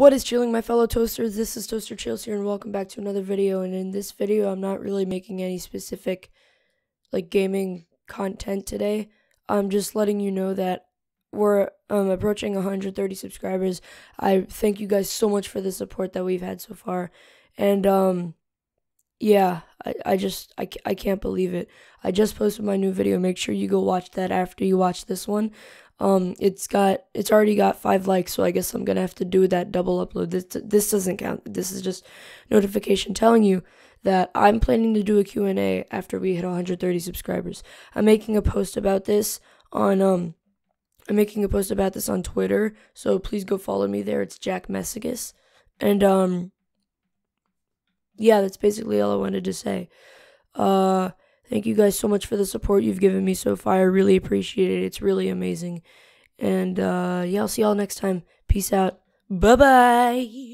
What is chilling, my fellow toasters? This is ToasterChillz here, and welcome back to another video. And in this video, I'm not really making any specific, like, gaming content today. I'm just letting you know that we're um, approaching 130 subscribers. I thank you guys so much for the support that we've had so far. And, um, yeah, I, I just, I, I can't believe it. I just posted my new video. Make sure you go watch that after you watch this one. Um, it's got it's already got five likes, so I guess I'm gonna have to do that double upload. This this doesn't count. This is just notification telling you that I'm planning to do a Q&A after we hit 130 subscribers. I'm making a post about this on um I'm making a post about this on Twitter, so please go follow me there. It's Jack Messigus. And um yeah, that's basically all I wanted to say. Uh Thank you guys so much for the support you've given me so far. I really appreciate it. It's really amazing. And uh, yeah, I'll see y'all next time. Peace out. Bye bye.